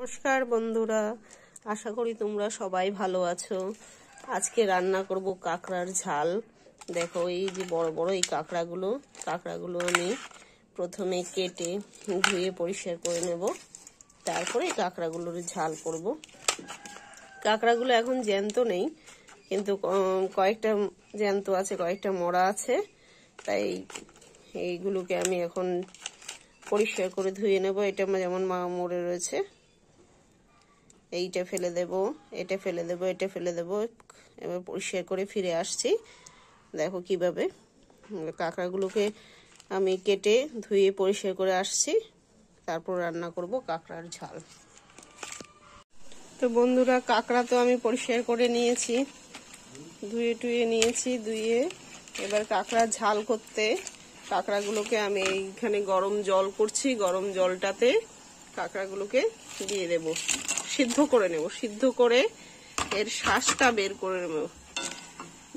নমস্কার বন্ধুরা, আশা করি তোমরা সবাই ভালো আছো। আজকে রান্না করব কাঁকড়ার ঝাল। দেখো, এই যে বড় বড় এই কাঁকড়াগুলো কাঁকড়াগুলো আমি প্রথমে কেটে ধুয়ে পরিষ্কার করে নেব। তারপরে এই কাঁকড়াগুলোর ঝাল করব। কাঁকড়াগুলো এখন জ্যান্ত নেই, কিন্তু কয়েকটা জ্যান্ত আছে, কয়েকটা মরা আছে। তাই এইগুলোকে আমি এখন পরিষ্কার করে ধুয়ে নেব। এটা যেমন মা, মরে রয়েছে এইটা ফেলে দেব, এটা ফেলে দেব, এটা ফেলে দেব। এবার পরিষ্কার করে ফিরে আসছি। দেখো কীভাবে। কাঁকড়াগুলোকে আমি কেটে ধুয়ে পরিষ্কার করে আসছি। তারপর রান্না করব কাঁকড়ার ঝাল। তো বন্ধুরা, কাঁকড়া তো আমি পরিষ্কার করে নিয়েছি। ধুয়ে টুয়ে নিয়েছি, ধুয়ে। এবার কাঁকড়া ঝাল করতে কাঁকড়াগুলোকে আমি এইখানে গরম জল করছি। গরম জলটাতে কাঁকড়াগুলোকে দিয়ে দেব। সিদ্ধ করে নেব। সিদ্ধ করে এর শ্বাসটা বের করে নেব।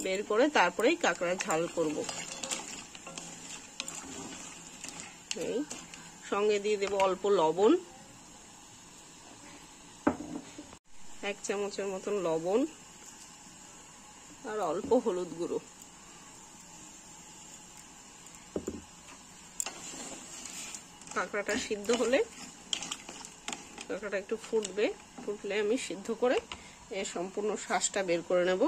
বের করে তারপরেই কাঁকড়া ঝাল করব। এই, সঙ্গে দিয়ে দেব অল্প লবণ। এক চামচের মতন লবণ আর অল্প হলুদ গুঁড়ো। কাঁকড়াটা সিদ্ধ হলে কাঁকড়াটা একটু ফুটবে, ফুটলে আমি সিদ্ধ করে সম্পূর্ণ শ্বাসটা বের করে নেব।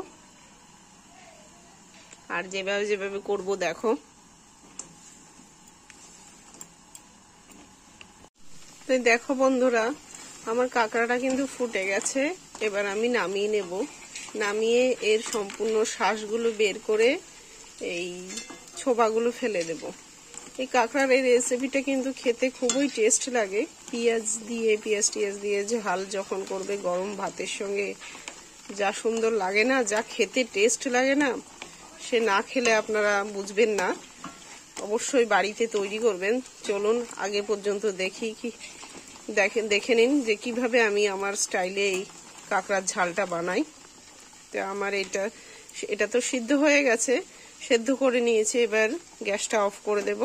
আর যেভাবে যেভাবে করব, দেখো। তো দেখো বন্ধুরা, আমার কাঁকড়াটা কিন্তু ফুটে গেছে। এবার আমি নামিয়ে নেব। নামিয়ে এর সম্পূর্ণ শ্বাসগুলো বের করে এই ছোবাগুলো ফেলে দেবো। এই কাঁকড়ার এই রেসিপিটা কিন্তু খেতে খুবই টেস্ট লাগে। পেঁয়াজ দিয়ে, পেঁয়াজ টিয়াজ দিয়ে ঝাল যখন করবে গরম ভাতের সঙ্গে, যা সুন্দর লাগে না, যা খেতে টেস্ট লাগে না, সে না খেলে আপনারা বুঝবেন না। অবশ্যই বাড়িতে তৈরি করবেন। চলুন আগে পর্যন্ত দেখি কি দেখেন দেখে নিন যে কীভাবে আমি আমার স্টাইলে এই কাঁকড়ার ঝালটা বানাই। তো আমার এটা এটা তো সিদ্ধ হয়ে গেছে, সেদ্ধ করে নিয়েছি, এবার গ্যাসটা অফ করে দেব।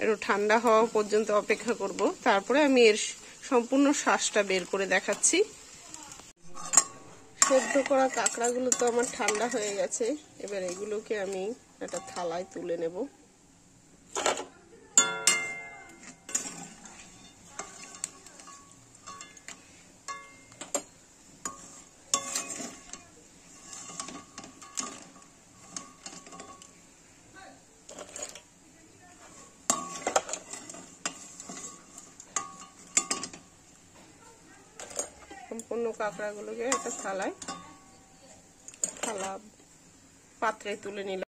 একটু ঠান্ডা হওয়া পর্যন্ত অপেক্ষা করব। তারপরে আমি এর সম্পূর্ণ শ্বাসটা বের করে দেখাচ্ছি। সেদ্ধ করা কাঁকড়াগুলো তো আমার ঠান্ডা হয়ে গেছে। এবার এগুলোকে আমি একটা থালায় তুলে নেব। সম্পূর্ণ কাঁকড়াগুলোকে একটা থালায়, থালা পাত্রে তুলে নিলাম।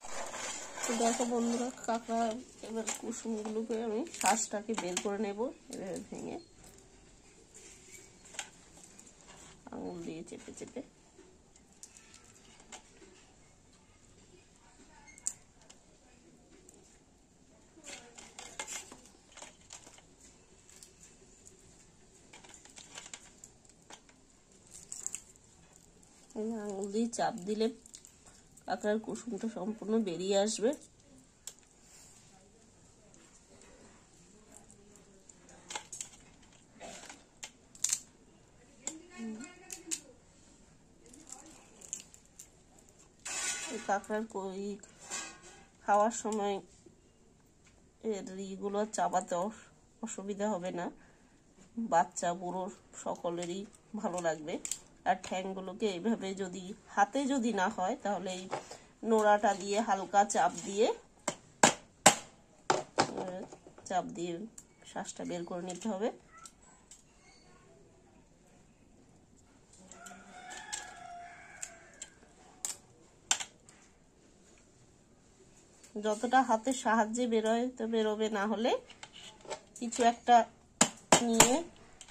দেখো বন্ধুরা, কাঁকড়া এবার কুসুমগুলোকে আমি শ্বাসটাকে বের করে নেব এভাবে ভেঙে আঙুল দিয়ে চেপে চেপে। আঙুল দিয়ে চাপ দিলে কাঁকড়ার কুসুমটা সম্পূর্ণ বেরিয়ে আসবে। কাঁকড়ার কই খাওয়ার সময় এর ইগুলো চাবাতে অসুবিধা হবে না। বাচ্চা বুড়ো সকলেরই ভালো লাগবে। আর ঠ্যাংগুলোকে এইভাবে যদি, হাতে যদি না হয়, তাহলে এই নোড়াটা দিয়ে হালকা চাপ দিয়ে চাপ দিয়ে শ্বাসটা বের করে নিতে হবে। যতটা হাতের সাহায্যে বেরোয়, তো বেরোবে না হলে কিছু একটা নিয়ে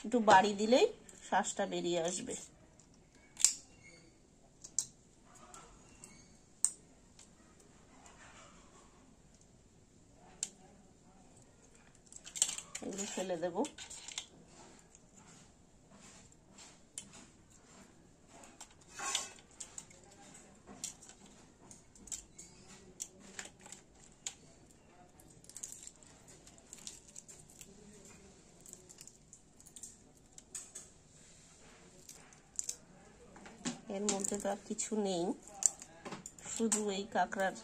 একটু বাড়ি দিলেই শ্বাসটা বেরিয়ে আসবে। এগুলো ফেলে দেব এর মধ্যে তো আর কিছু নেই। শুধু এই কাঁকড়ার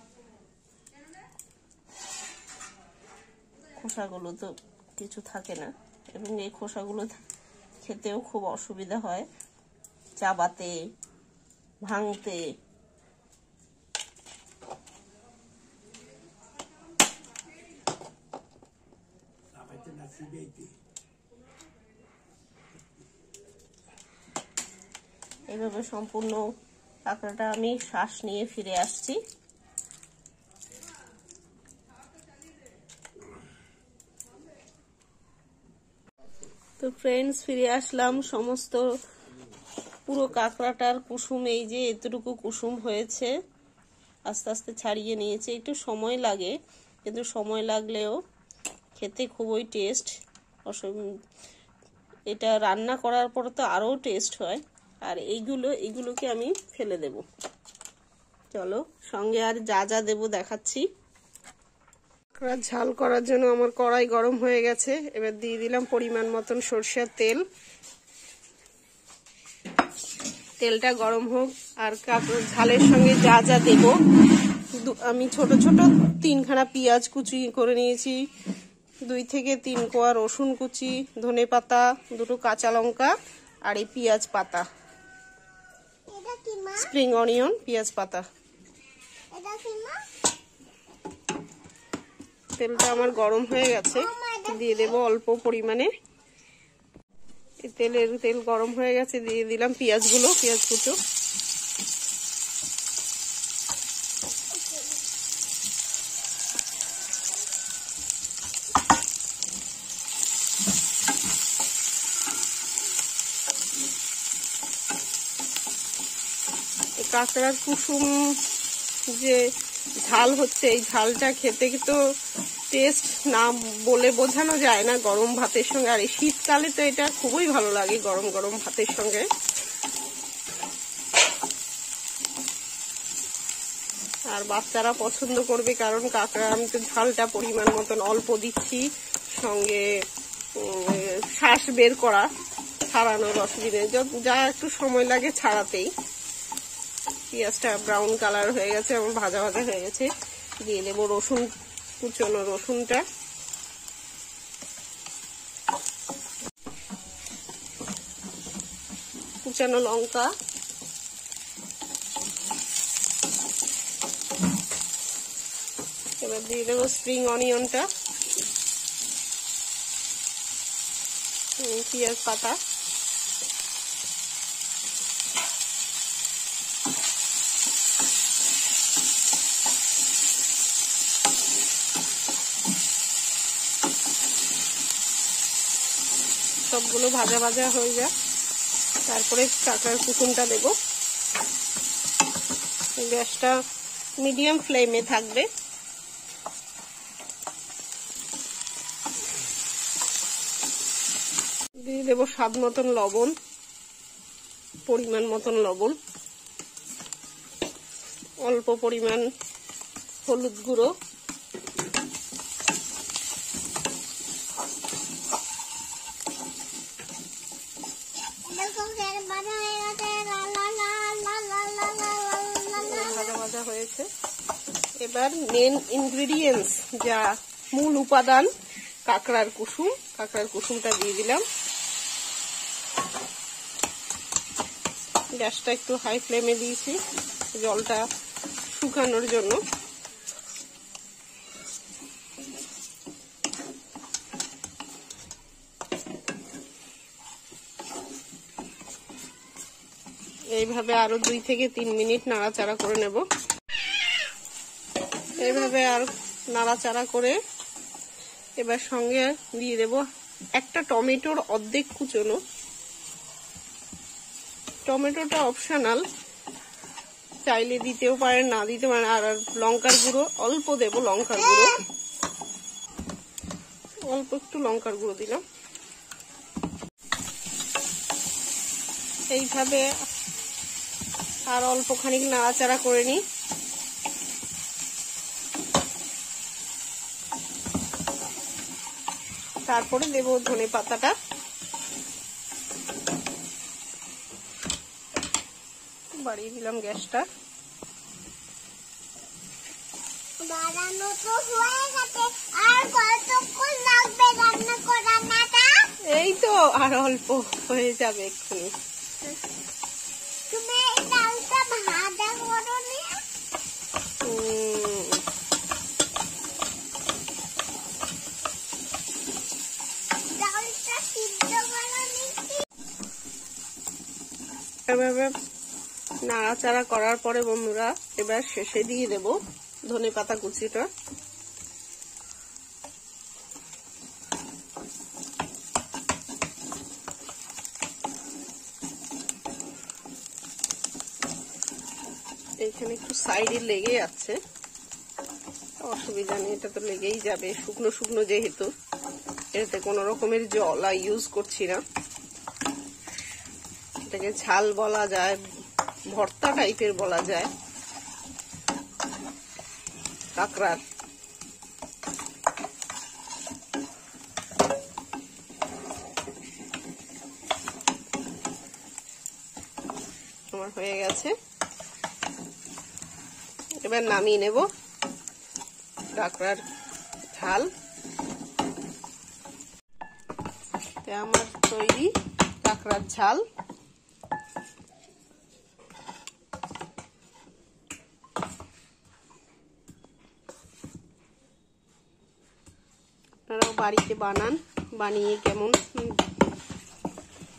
খোসাগুলো তো কিছু থাকে না। এবং এই খোসাগুলো খেতেও খুব অসুবিধা হয়। চাবাতে, ভাঙতে। এভাবে সম্পূর্ণ কাঁকড়াটা আমি শ্বাস নিয়ে ফিরে আসছি। তো ফ্রেন্ডস ফিরে আসলাম। সমস্ত পুরো কাঁকড়াটার কুসুম, এই যে এতটুকু কুসুম হয়েছে, আস্তে আস্তে ছাড়িয়ে নিয়েছে। একটু সময় লাগে, কিন্তু সময় লাগলেও খেতে খুবই টেস্ট এটা রান্না করার পর তো আরও টেস্ট হয়। আর এইগুলো এগুলোকে আমি ফেলে দেব। চলো, সঙ্গে আর যা যা দেব দেখাচ্ছি। ঝাল করার জন্য আমার কড়াই গরম হয়ে গেছে। এবার দিয়ে দিলাম পরিমাণ মতন সরষের তেল। তেলটা গরম হোক আর ঝালের সঙ্গে যা যা দেব। আমি ছোট ছোট তিনখানা পেঁয়াজ কুচি করে নিয়েছি দুই থেকে তিন কোয়া রসুন কুচি ধনে পাতা দুটো কাঁচা লঙ্কা আর এই পেঁয়াজ পাতা। স্প্রিং অনিয়ন পেঁয়াজ পাতা। তেলটা আমার গরম হয়ে গেছে। দিয়ে দেব অল্প পরিমাণে। তেলের তেল গরম হয়ে গেছে, দিয়ে দিলাম পেঁয়াজগুলো, পেঁয়াজ কুচো। কাঁকড়ার কুসুম যে ঝাল হচ্ছে, এই ঝালটা খেতে তো টেস্ট না বলে বোঝানো যায় না গরম ভাতের সঙ্গে। আর এই শীতকালে তো এটা খুবই ভালো লাগে গরম গরম ভাতের সঙ্গে। আর বাচ্চারা পছন্দ করবে কারণ কাঁকড়া আমি তো ঝালটা পরিমাণ মতন অল্প দিচ্ছি, সঙ্গে শ্বাস বের করা, ছাড়ানোর অসুবিধে যা একটু সময় লাগে ছাড়াতেই। পেঁয়াজটা ব্রাউন কালার হয়ে গেছে এবং ভাজা ভাজা হয়ে গেছে। দিয়ে দেবো রসুন, কুচনো রসুনটা। কুচানো লঙ্কা। এবার দিয়ে দেবো স্প্রিং অনিয়নটা পেঁয়াজ পাতা। সবগুলো ভাজা ভাজা হয়ে যায় তারপরে কাঁকড়ার কুসুমটা দেব। গ্যাসটা মিডিয়াম ফ্লেমে থাকবে। দিয়ে দেব স্বাদ মতন লবণ, পরিমাণ মতন লবণ, অল্প পরিমাণ হলুদ গুঁড়ো ভাজা ভাজা হয়েছে। এবার মেন ইনগ্রিডিয়েন্টস যা মূল উপাদান, কাঁকড়ার কুসুম। কাঁকড়ার কুসুমটা দিয়ে দিলাম। গ্যাসটা একটু হাই ফ্লেমে দিয়েছি, জলটা শুকানোর জন্য। এইভাবে আরও দুই থেকে তিন মিনিট নাড়াচাড়া করে নেব। এইভাবে আর নাড়াচাড়া করে এবার সঙ্গে দিয়ে দেব একটা টমেটোর অর্ধেক কুচনো। টমেটোটা অপশনাল চাইলে দিতেও পারেন না দিতে পারেন আর লঙ্কার গুঁড়ো, অল্প দেব লঙ্কার গুঁড়ো। অল্প একটু লঙ্কার গুঁড়ো দিলাম। এইভাবে আর অল্প খানিক নাড়াচাড়া করে নিই। তারপরে দেব ধনে পাতাটা। বাড়িয়ে দিলাম গ্যাসটা। এই তো আর অল্প হয়ে যাবে এক্ষুনি তুমি এই ডালটা ভাজা করো নি উম, ডালটা সিদ্ধ করো নি এভাবে নাড়াচাড়া করার পরে বন্ধুরা, এবার শেষে দিয়ে দেব ধনে পাতা কুচিটা। এখানে একটু সাইডে লেগে যাচ্ছে অসুবিধা নেই, এটা তো লেগেই যাবে। শুকনো শুকনো যেহেতু এতে কোনো রকমের জল ইউজ করছি না। এটাকে ঝাল বলা যায়, ভর্তা টাইপের বলা যায়। কাঁকড়ার। আমার হয়ে গেছে। এবার নামিয়ে নেব কাঁকড়ার ঝাল। আমার তৈরি কাঁকড়ার ঝাল। বাড়িতে বানান বানিয়ে কেমন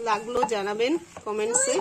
লাগল জানাবেন কমেন্টসে।